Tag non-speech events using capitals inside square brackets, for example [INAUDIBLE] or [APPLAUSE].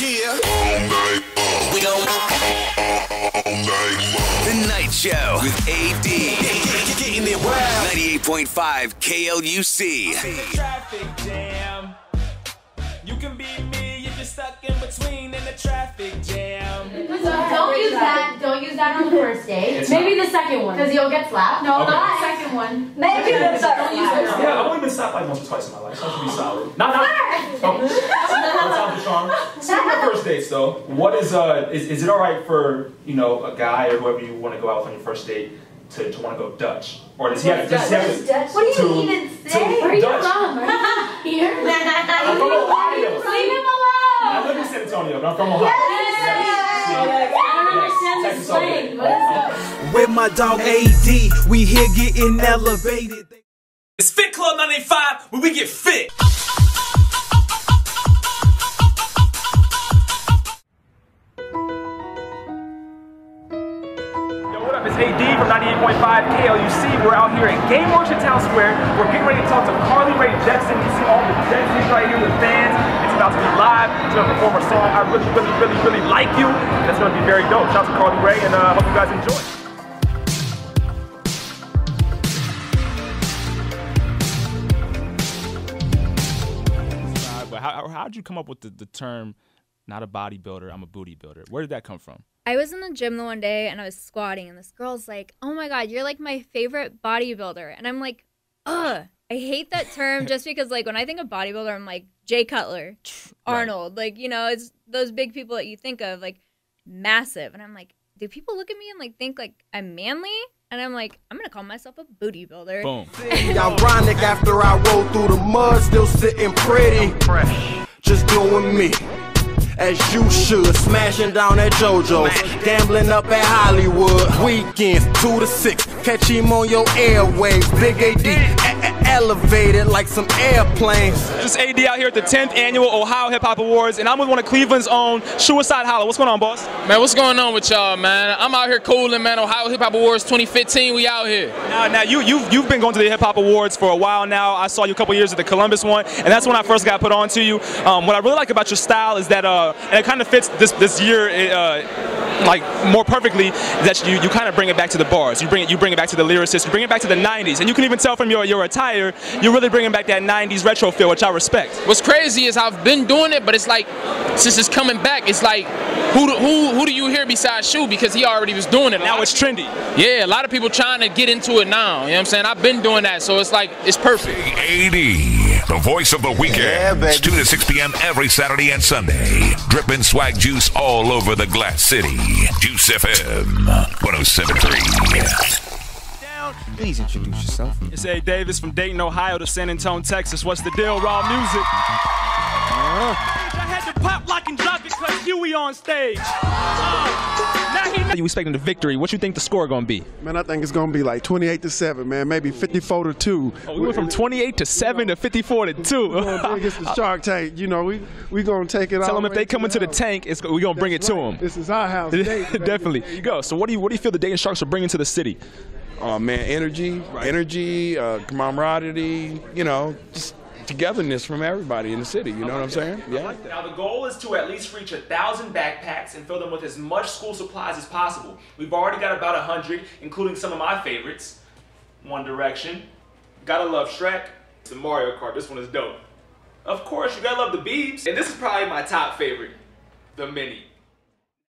Yeah. All night long. We gon' all night long. The Night Show with AD. Getting it wild. 98.5 KLUC. traffic jam. You can be me if you're stuck in between in the traffic jam. Don't use that. Don't use that on the first date. Maybe the second one, because you'll get slapped. No, Okay. not the second one. Maybe the third one. Yeah, I've only been stopped like once or twice in my life, so I should be solid. Not, not. Oh, that's out the charm. Speaking of first dates, though, what is uh, is, is it all right for you know a guy or whoever you want to go out with on your first date to, to want to go Dutch, or does he have, does he have What is Dutch? What do to- you even to- say? Where are you Dutch. from? Are you here? [LAUGHS] I'm from Ohio. Leave him alone. I live in San Antonio, but I'm from Ohio. I don't understand this slang. day. What is that? With my dog AD, we here getting elevated. It's Fit Club 985 where we get fit. It's AD from 98.5 KLUC. We're out here at Game Orchard Town Square. We're getting ready to talk to Carly Rae Jepsen. You see all the Jepsons right here with fans. It's about to be live. She's to perform her song, I Really, Really, Really, Really Like You. That's going to be very dope. Shout out to Carly Rae and uh, hope you guys enjoy. But how how did you come up with the, the term not a bodybuilder, I'm a booty builder? Where did that come from? I was in the gym the one day and I was squatting, and this girl's like, "Oh my god, you're like my favorite bodybuilder," and I'm like, "Ugh." I hate that term [LAUGHS] just because, like, when I think of bodybuilder, I'm like Jay Cutler, Arnold, like, you know, it's those big people that you think of, like, massive. And I'm like, do people look at me and, like, think, like, I'm manly? And I'm like, I'm gonna call myself a booty builder. Boom. [LAUGHS] Ironic after I roll through the mud, still sitting pretty. Just doing me. As you should, smashing down at JoJo's, gambling up at Hollywood. Weekends, two to six, catch him on your airwaves. Big AD, elevated like some airplanes. Just AD out here at the 10th annual Ohio Hip Hop Awards, and I'm with one of Cleveland's own, Suicide Hollow. What's going on, boss? Man, what's going on with y'all, man? I'm out here cooling, man. Ohio Hip Hop Awards 2015, we out here. Now, now you, you've, you've been going to the Hip Hop Awards for a while now. I saw you a couple years at the Columbus one, and that's when I first got put on to you. Um, what I really like about your style is that, uh, and it kind of fits this this year, uh, like more perfectly, that you, you kind of bring it back to the bars. You bring it you bring it back to the lyricists. You bring it back to the 90s, and you can even tell from your your attire, you're really bringing back that 90s retro feel, which I respect. What's crazy is I've been doing it, but it's like since it's coming back, it's like who do, who who do you hear besides Shu because he already was doing it. A Now it's of people- trendy. Yeah, a lot of people trying to get into it now. You know what I'm saying? I've been doing that, so it's like it's perfect. 80, the voice of the weekend. It's 2 to 6 p.m. every Saturday and Sunday. Dripping swag juice all over the Glass City. Juice FM 1073. Please introduce yourself. It's A. Davis from Dayton, Ohio to San Antonio, Texas. What's the deal? Raw music. Uh-huh. I had to pop, lock, and drop it because Huey on stage. Uh, you expecting the victory. What you think the score gonna be? Man, I think it's gonna be like 28 to seven, man. Maybe 54 to two. Oh, we went from 28 to 7 to 54 to 2. Going against the Shark Tank, you know, we we gonna take it. Tell all them if they come into the tank, it's, we gonna bring it That's to them. This is our house. [LAUGHS] Dayton. Definitely. There you Go. So what do you what do you feel the Dayton Sharks are bringing to the city? Oh man, energy, energy, uh, camaraderie, you know, just togetherness from everybody in the city. You know what I'm saying? Yeah. Now the goal is to at least reach a thousand backpacks and fill them with as much school supplies as possible. We've already got about a hundred, including some of my favorites. One Direction, gotta love Shrek, the Mario Kart. This one is dope. Of course, you gotta love the Beebs, and this is probably my top favorite, the Mini.